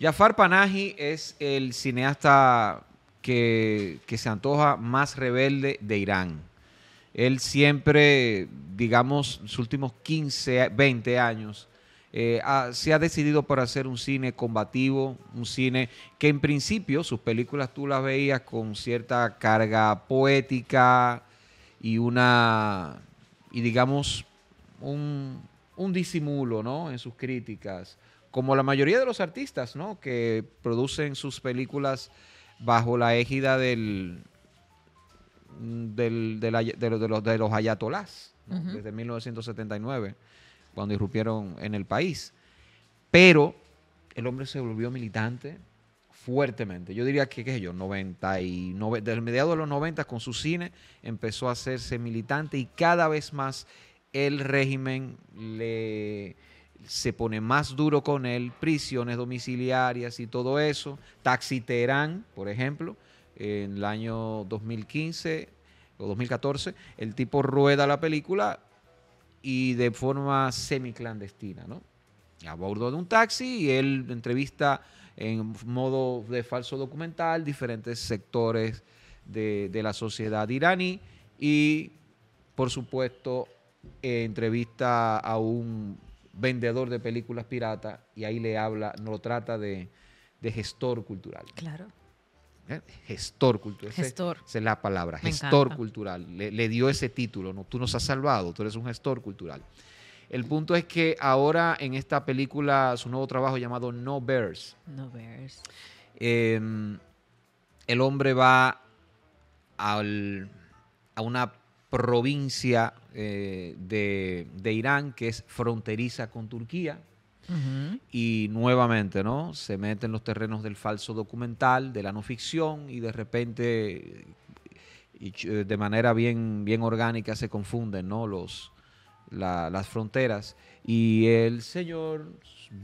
Jafar Panahi es el cineasta que, que se antoja más rebelde de Irán. Él siempre, digamos, sus últimos 15, 20 años, eh, se ha decidido por hacer un cine combativo, un cine que en principio sus películas tú las veías con cierta carga poética y una, y digamos, un, un disimulo ¿no? en sus críticas, como la mayoría de los artistas ¿no? que producen sus películas bajo la égida del, del- de, los- de los, de los ayatolás, desde 1979, cuando irrumpieron en el país. Pero el hombre se volvió militante fuertemente. Yo diría que, qué sé yo, 99, desde mediados de los 90 con su cine empezó a hacerse militante y cada vez más el régimen le se pone más duro con él, prisiones domiciliarias y todo eso. Taxi Teherán, por ejemplo, en el año 2015 o 2014, el tipo rueda la película y de forma semiclandestina, ¿no? A bordo de un taxi y él entrevista en modo de falso documental diferentes sectores de, de la sociedad iraní y, por supuesto, eh, entrevista a un vendedor de películas pirata y ahí le habla, no lo trata de, de gestor cultural. Claro. ¿eh? Gestor cultural. Ese- Gestor. Esa es la palabra, Me gestor encanta. cultural. Le, le dio ese título, ¿no? Tú nos has salvado, tú eres un gestor cultural. El punto es que ahora en esta película, su nuevo trabajo llamado No Bears, No bears. eh, el hombre va al- a una provincia eh, de, de Irán que es fronteriza con Turquía y nuevamente, ¿no? Se mete en los terrenos del falso documental, de la no ficción y de repente y ch- de manera bien, bien orgánica se confunden, ¿no? Los, la- las fronteras y el señor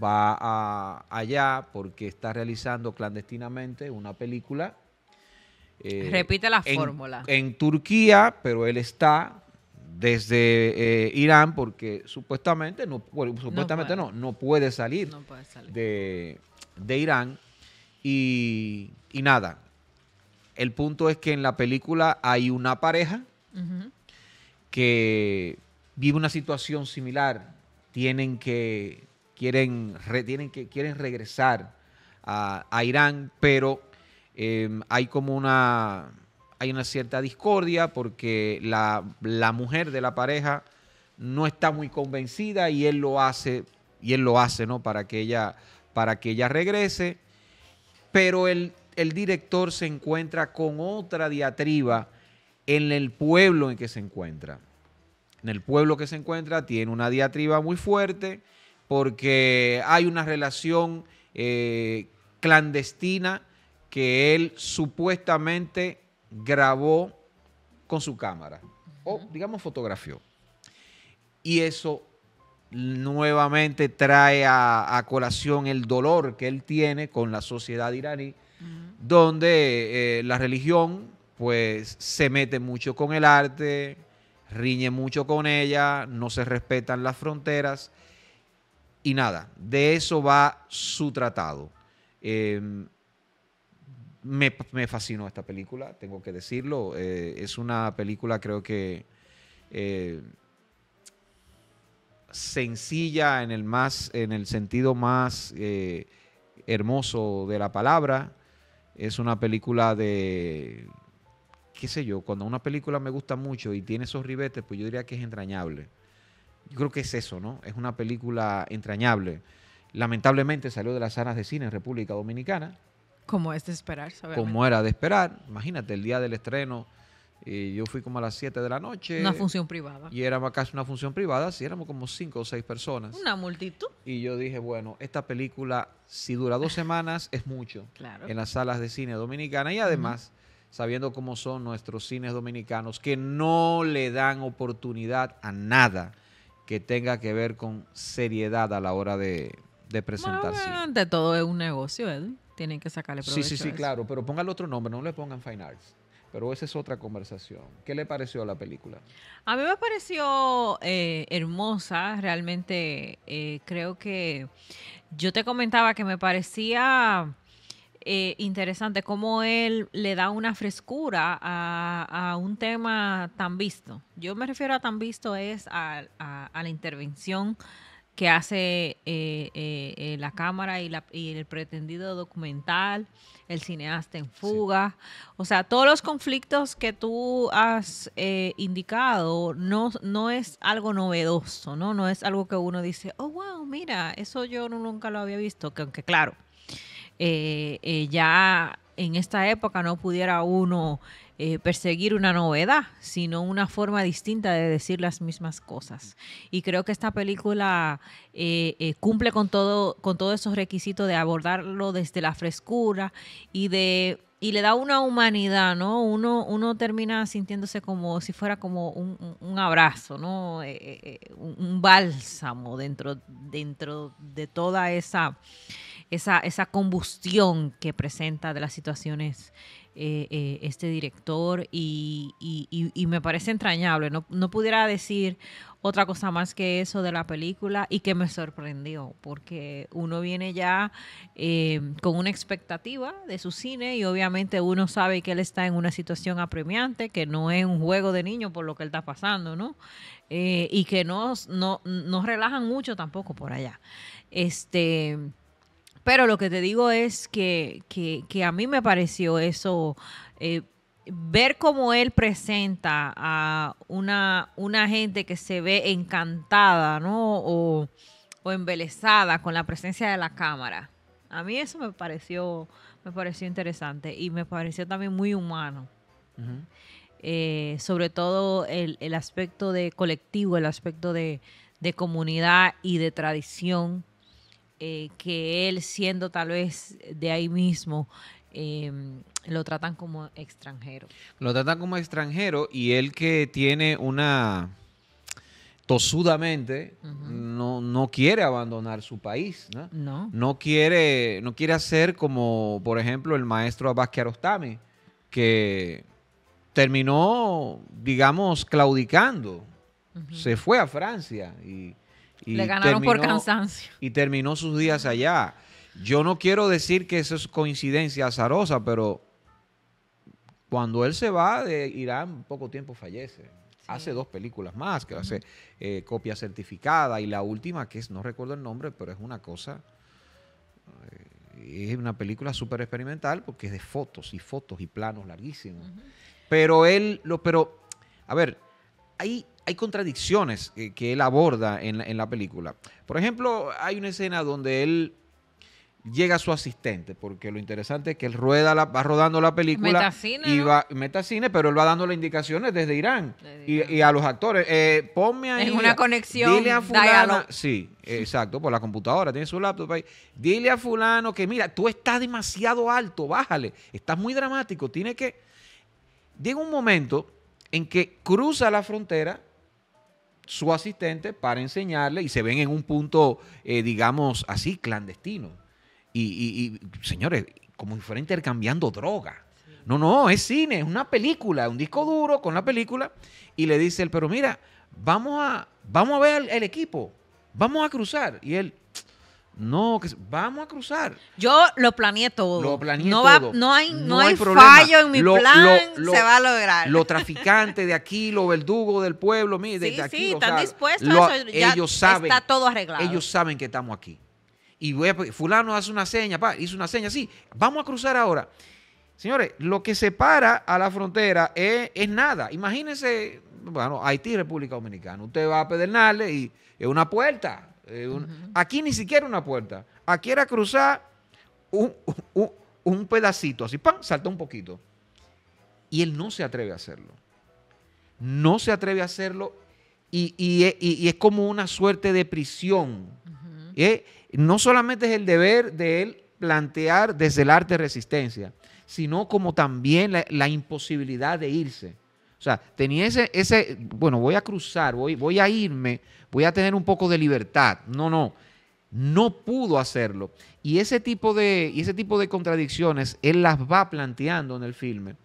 va a- allá porque está realizando clandestinamente una película. eh, Repite la en- fórmula. En Turquía, pero él está desde eh, Irán porque supuestamente no, supuestamente puede. no, no puede salir No puede salir. de, de Irán. Y, y nada, el punto es que en la película hay una pareja que vive una situación similar. Tienen que, quieren, re- tienen que, quieren regresar a, Irán, pero eh, hay como una, hay una cierta discordia porque la, la mujer de la pareja no está muy convencida y él lo hace, y él lo hace, ¿no? Para que ella, para que ella regrese. Pero el, el director se encuentra con otra diatriba en el pueblo en que se encuentra. En el pueblo que se encuentra tiene una diatriba muy fuerte porque hay una relación eh, clandestina que él supuestamente grabó con su cámara. O digamos fotografió. Y eso nuevamente trae a, a colación el dolor que él tiene con la sociedad iraní, donde eh, la religión pues se mete mucho con el arte, riñe mucho con ella, no se respetan las fronteras y nada, de eso va su tratado. Me, me fascinó esta película, tengo que decirlo. eh, es una película creo que eh, sencilla en el más, en el sentido más eh, hermoso de la palabra. Es una película de, qué sé yo, cuando una película me gusta mucho y tiene esos ribetes, pues yo diría que es entrañable. Yo creo que es eso, ¿no? Es una película entrañable. Lamentablemente salió de las salas de cine en República Dominicana, Como es de esperar, obviamente. como era de esperar. Imagínate, el día del estreno, eh, yo fui como a las 7 de la noche. Una función privada. Y era casi una función privada, sí, éramos como 5 o 6 personas. Una multitud. Y yo dije, bueno, esta película, si dura dos semanas, es mucho Claro. en las salas de cine dominicana. Y además, sabiendo cómo son nuestros cines dominicanos, que no le dan oportunidad a nada que tenga que ver con seriedad a la hora de, de presentar Bueno, cine. ante todo es un negocio, Ed. Tienen que sacarle Sí, provecho sí, a sí, eso. claro, pero póngale otro nombre, no le pongan Fine Arts. pero esa es otra conversación. ¿Qué le pareció la película? A mí me pareció eh, hermosa, realmente eh, creo que yo te comentaba que me parecía eh, interesante cómo él le da una frescura a, a, un tema tan visto. Yo me refiero a tan visto es a, a, a la intervención que hace eh, eh, eh, la cámara y, la, y, el pretendido documental, el cineasta en fuga. Sí. O sea, todos los conflictos que tú has indicado no, no es algo novedoso, ¿no? No es algo que uno dice, oh, wow, mira, eso yo no, nunca lo había visto. Que aunque claro, ya en esta época no pudiera uno eh, perseguir una novedad, sino una forma distinta de decir las mismas cosas. Y creo que esta película eh, eh, cumple con todo, con todos esos requisitos de abordarlo desde la frescura y de y le da una humanidad, ¿no? Uno, uno termina sintiéndose como si fuera como un, un abrazo, ¿no? Eh, un, un, bálsamo dentro, dentro de toda esa, esa, esa combustión que presenta de las situaciones eh, eh, este director y, y, me parece entrañable. No, no, pudiera decir otra cosa más que eso de la película y que me sorprendió, porque uno viene ya eh, con una expectativa de su cine y obviamente uno sabe que él está en una situación apremiante, que no es un juego de niño por lo que él está pasando, ¿no? y que no, no, no relajan mucho tampoco por allá. Este pero lo que te digo es que, que, que a mí me pareció eso, eh, ver cómo él presenta a una, una gente que se ve encantada, ¿no? O, o embelesada con la presencia de la cámara. A mí eso me pareció, me pareció interesante y me pareció también muy humano. Uh -huh. eh, sobre todo el, el, aspecto de colectivo, el aspecto de, de comunidad y de tradición eh, que él siendo tal vez de ahí mismo eh, lo tratan como extranjero. Lo tratan como extranjero y él que tiene una tosudamente uh -huh. no, no, quiere abandonar su país, ¿no? No. No quiere, no quiere hacer como, por ejemplo, el maestro Abbas Kiarostami, que terminó, digamos, claudicando. Uh -huh. Se fue a Francia y y Le ganaron terminó, por cansancio. Y terminó sus días allá. Yo no quiero decir que eso es coincidencia azarosa, pero cuando él se va de Irán, poco tiempo fallece. Sí. Hace dos películas más, que uh -huh. hace eh, copia certificada, y la última, que es, no recuerdo el nombre, pero es una cosa, eh, es una película súper experimental, porque es de fotos y fotos y planos larguísimos. Uh -huh. Pero él, lo, pero, a ver, hay hay contradicciones que, que él aborda en la, en la, película. Por ejemplo, hay una escena donde él llega a su asistente, porque lo interesante es que él rueda la, va rodando la película metacine, y ¿no? va metacine, pero él va dando las indicaciones desde Irán, desde Irán. Y, y, a los actores. Eh, ponme ahí. Es una conexión. Dile a fulano. Sí, exacto, por la computadora, tiene su laptop ahí. Dile a fulano que, mira, tú estás demasiado alto, bájale. Estás muy dramático. Tiene que. Llega un momento en que cruza la frontera su asistente para enseñarle y se ven en un punto, eh, digamos así, clandestino. Y, y, y, señores, como si fuera intercambiando droga. Sí. No, no, es cine, es una película, un disco duro con la película. Y le dice él, pero mira, vamos a, vamos a ver el, el equipo, vamos a cruzar. Y él, no, que vamos a cruzar. Yo lo planeé todo. Lo planeé no todo. Va, no hay, no, no hay, hay fallo en mi lo, plan, lo, se va a lograr. Los traficantes de aquí, los verdugos del pueblo, mire, sí, de aquí. Sí, están sea, dispuestos lo, a eso. Ya ellos saben. Está todo arreglado. Ellos saben que estamos aquí. Y voy a, fulano hace una seña, pa, hizo una seña, sí, vamos a cruzar ahora. Señores, lo que separa a la frontera es, es nada. Imagínense, bueno, Haití, República Dominicana. Usted va a Pedernales y es una puerta. Eh, un, uh -huh. Aquí ni siquiera una puerta. Aquí era cruzar un, un, un, pedacito, así, ¡pam! Salta un poquito. Y él no se atreve a hacerlo. No se atreve a hacerlo y, y, y, y es como una suerte de prisión. Uh -huh. eh, no solamente es el deber de él plantear desde el arte de resistencia, sino como también la, la imposibilidad de irse. O sea, tenía ese, ese, bueno, voy a cruzar, voy, voy a irme, voy a tener un poco de libertad. No, no, no pudo hacerlo. Y ese tipo de, y ese tipo de contradicciones él las va planteando en el filme.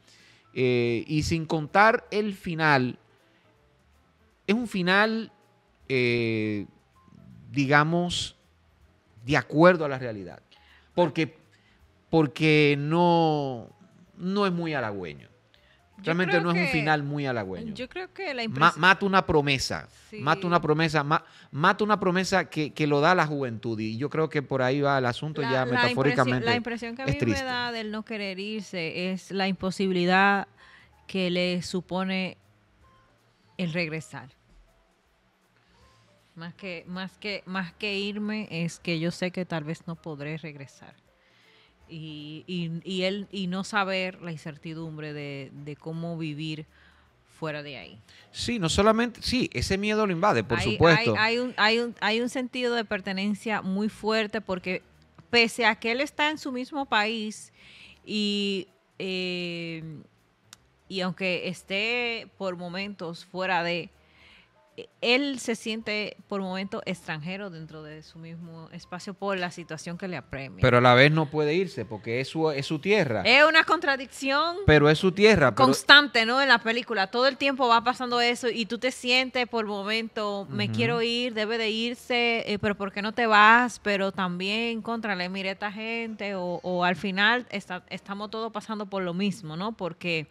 eh, y sin contar el final, es un final, eh, digamos, de acuerdo a la realidad. Porque, porque no, no es muy halagüeño. Realmente no es un final muy halagüeño. Yo creo que la Ma- impresión... mata una promesa, Sí. mata una promesa, ma- mata una promesa que, que lo da la juventud. Y yo creo que por ahí va el asunto ya metafóricamente. la impresión que a mí me da del no querer irse es la imposibilidad que le supone el regresar. Más que, más que, más que irme es que yo sé que tal vez no podré regresar. Y, y, y él, y no saber la incertidumbre de, de cómo vivir fuera de ahí. Sí, no solamente, sí, ese miedo lo invade, por Hay- supuesto. Hay, hay un, hay, un, hay un sentido de pertenencia muy fuerte porque pese a que él está en su mismo país y, eh, y aunque esté por momentos fuera de, él se siente por momentos extranjero dentro de su mismo espacio por la situación que le apremia. Pero a la vez no puede irse porque es su, es su tierra. es una contradicción pero es su tierra. pero- constante, ¿no? En la película. Todo el tiempo va pasando eso y tú te sientes por momento, me quiero ir, debe de irse, eh, pero ¿por qué no te vas? Pero también, contrale, mire esta gente o, o al final está- estamos todos pasando por lo mismo, ¿no? Porque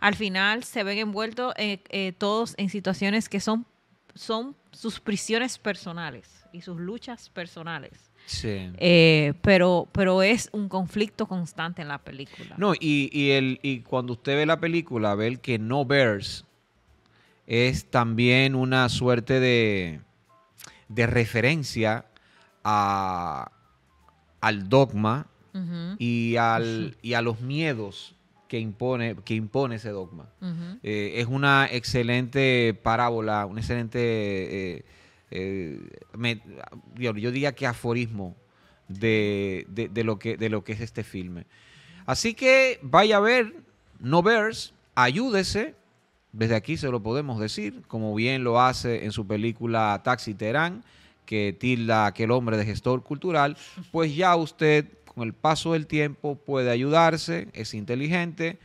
al final se ven envueltos eh, eh, todos en situaciones que son, son sus prisiones personales y sus luchas personales. Sí. Eh, pero, pero es un conflicto constante en la película. No, y, y, el, y cuando usted ve la película, ve el que no bears es también una suerte de, de referencia a, al dogma y, al, y a los miedos que impone, que impone ese dogma. Eh, es una excelente parábola, un excelente, eh, eh, me- yo, diría que aforismo de, de- de lo que, de lo que es este filme. Así que vaya a ver, no Bears, ayúdese, desde aquí se lo podemos decir, como bien lo hace en su película Taxi Terán, que tilda aquel hombre de gestor cultural, pues ya usted con el paso del tiempo puede ayudarse, es inteligente,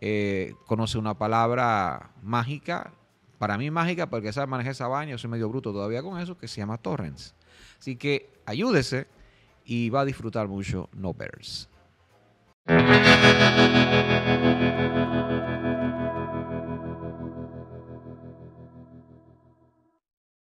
eh, conoce una palabra mágica, para mí mágica, porque sabe manejar esa vaina, yo soy medio bruto todavía con eso, que se llama Torrents. Así que ayúdese y va a disfrutar mucho No Bears.